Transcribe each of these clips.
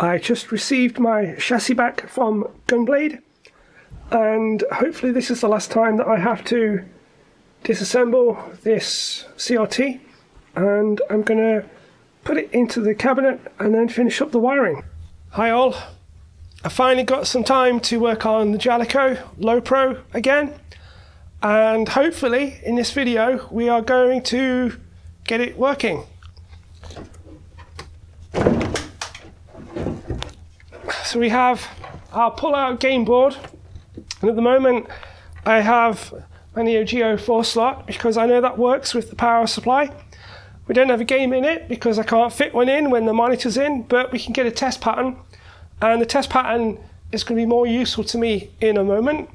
I just received my chassis back from Gunblade and hopefully this is the last time that I have to disassemble this CRT and I'm going to put it into the cabinet and then finish up the wiring. Hi all, I finally got some time to work on the Jaleco Low Pro again and hopefully in this video we are going to get it working. So we have our pull-out game board and at the moment I have my Neo Geo 4 slot because I know that works with the power supply. We don't have a game in it because I can't fit one in when the monitor's in, but we can get a test pattern. And the test pattern is going to be more useful to me in a moment.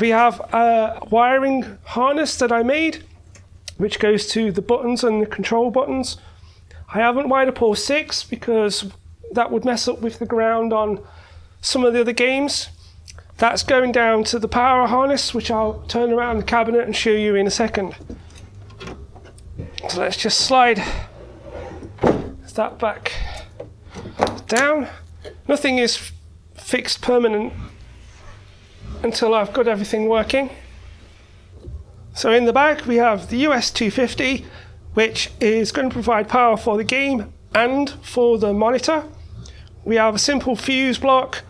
We have a wiring harness that I made, which goes to the buttons and the control buttons. I haven't wired up all six because that would mess up with the ground on some of the other games. That's going down to the power harness, which I'll turn around the cabinet and show you in a second. So let's just slide that back down. Nothing is fixed permanent until I've got everything working. So in the back we have the US 250 which is going to provide power for the game and for the monitor. We have a simple fuse block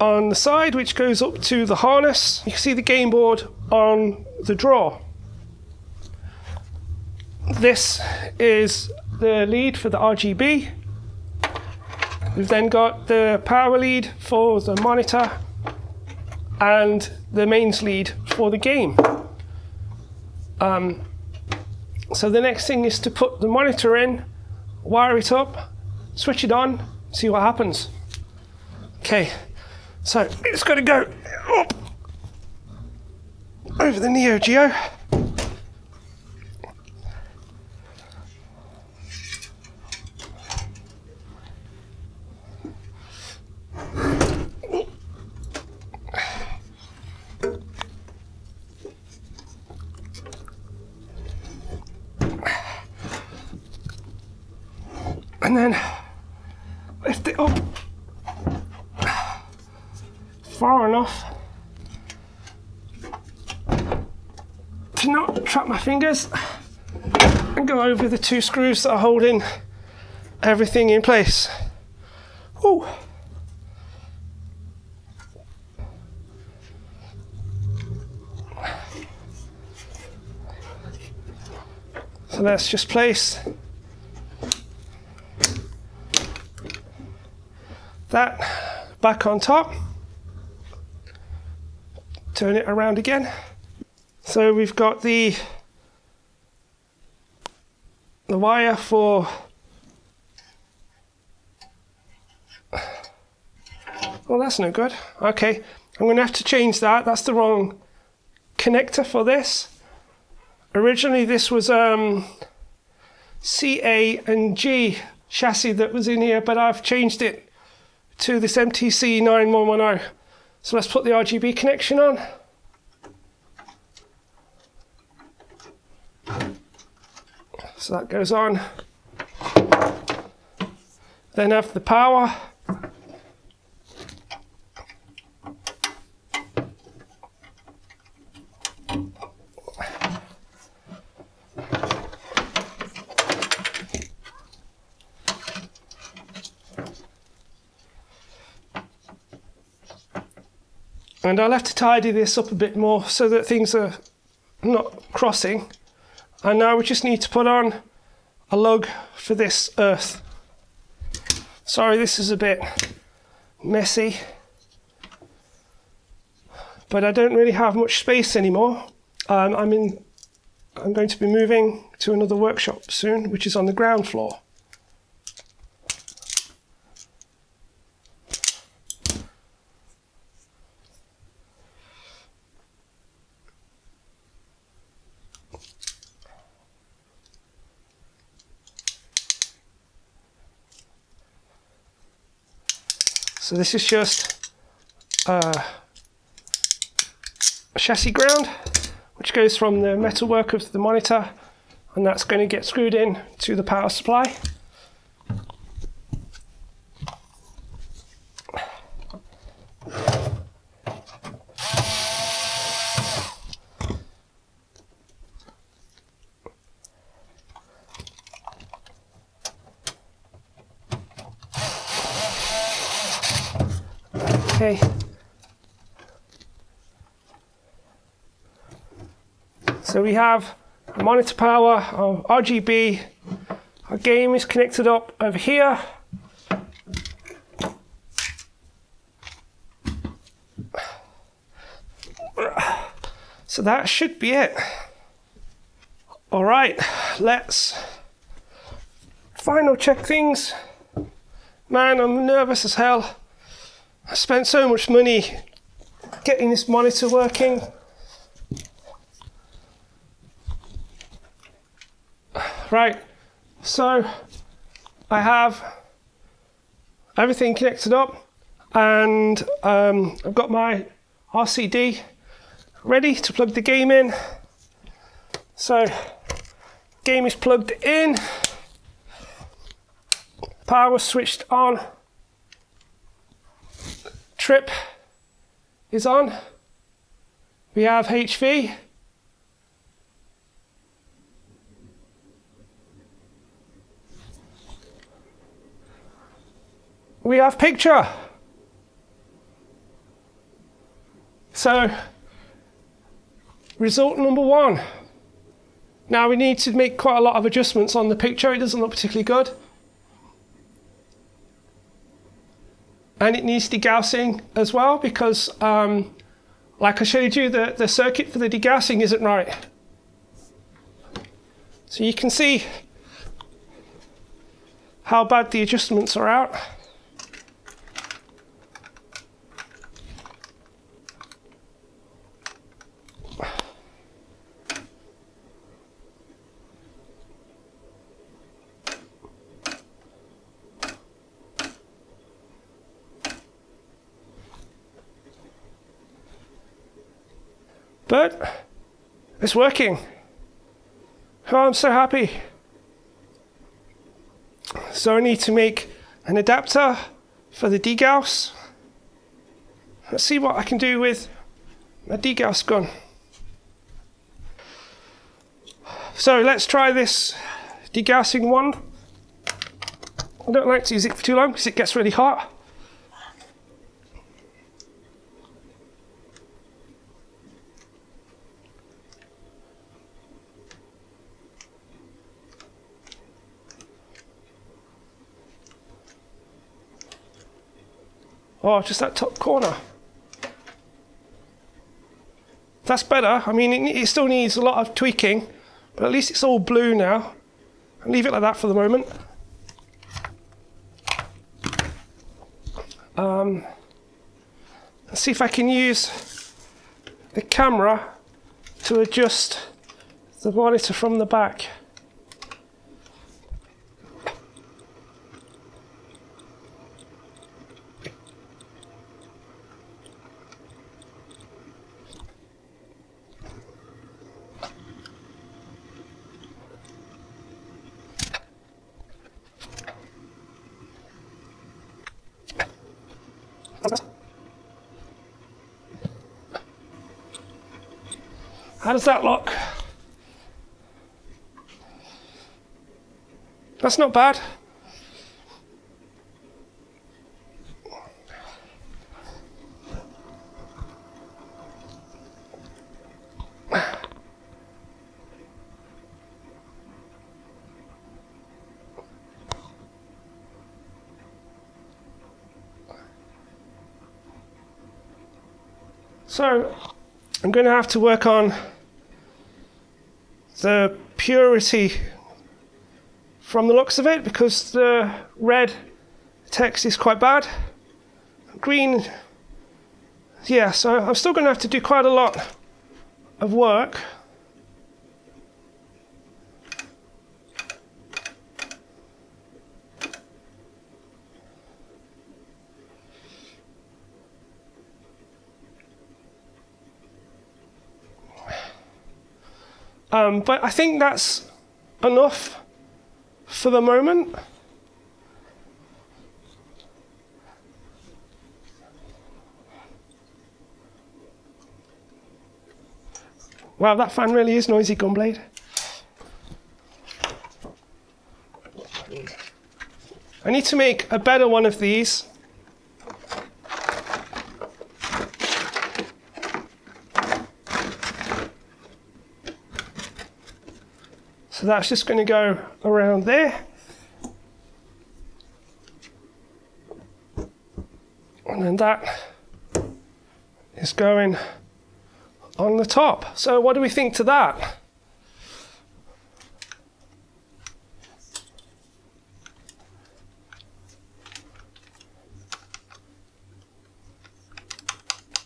on the side which goes up to the harness. You can see the game board on the drawer. This is the lead for the RGB. We've then got the power lead for the monitor and the mains lead for the game. Um, so the next thing is to put the monitor in, wire it up, switch it on, see what happens. Okay. So it's got to go up over the Neo Geo. And then lift it up far enough to not trap my fingers and go over the two screws that are holding everything in place. Ooh. So let's just place that back on top. Turn it around again. So we've got the the wire for well that's no good. Okay I'm gonna have to change that. That's the wrong connector for this. Originally this was um, CA and G chassis that was in here but I've changed it to this MTC 9110 so let's put the RGB connection on. So that goes on. Then have the power. And I'll have to tidy this up a bit more so that things are not crossing. And now we just need to put on a lug for this earth. Sorry, this is a bit messy, but I don't really have much space anymore. Um, I'm in. I'm going to be moving to another workshop soon, which is on the ground floor. So this is just uh, a chassis ground, which goes from the metalwork of the monitor, and that's going to get screwed in to the power supply. Okay. So we have monitor power, our RGB, our game is connected up over here. So that should be it. All right, let's final check things. Man, I'm nervous as hell. I spent so much money getting this monitor working. Right, so I have everything connected up and um, I've got my RCD ready to plug the game in. So, game is plugged in, power switched on, trip is on, we have HV. We have picture. So Result number one. Now we need to make quite a lot of adjustments on the picture. It doesn't look particularly good. And it needs degaussing as well because, um, like I showed you, the, the circuit for the degaussing isn't right. So you can see how bad the adjustments are out. But it's working. Oh, I'm so happy. So I need to make an adapter for the degauss. Let's see what I can do with a degauss gun. So let's try this degaussing wand. I don't like to use it for too long because it gets really hot. Oh, just that top corner. That's better. I mean, it, it, still needs a lot of tweaking, but at least it's all blue now. I'll leave it like that for the moment. Um, let's see if I can use the camera to adjust the monitor from the back. How does that look? That's not bad. So I'm going to have to work on the purity from the looks of it because the red text is quite bad. Green, yeah, so I'm still going to have to do quite a lot of work. Um, but I think that's enough for the moment. Wow, that fan really is noisy, Gunblade. I need to make a better one of these. So that's just going to go around there. And then that is going on the top. So what do we think to that?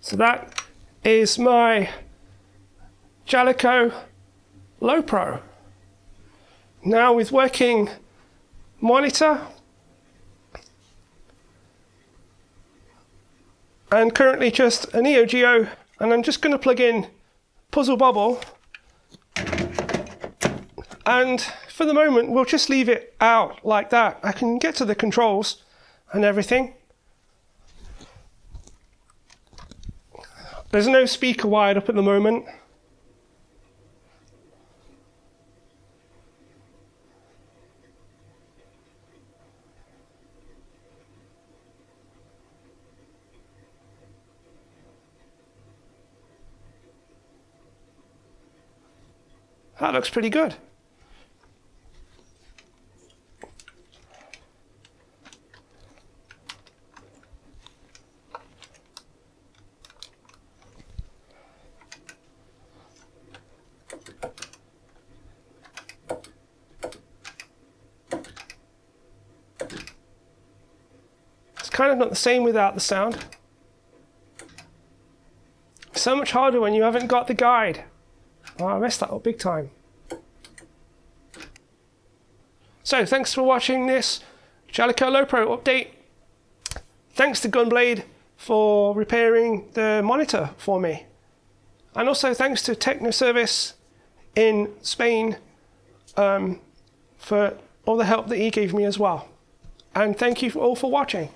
So that is my Jaleco Low Pro. Now with working monitor and currently just an Neo Geo and I'm just going to plug in Puzzle Bubble and for the moment we'll just leave it out like that. I can get to the controls and everything. There's no speaker wired up at the moment. That looks pretty good. It's kind of not the same without the sound. So much harder when you haven't got the guide. Oh, I messed that up big time. So, thanks for watching this Jaleco Low Pro update. Thanks to Gunblade for repairing the monitor for me. And also thanks to Technoservice in Spain um, for all the help that he gave me as well. And thank you all for watching.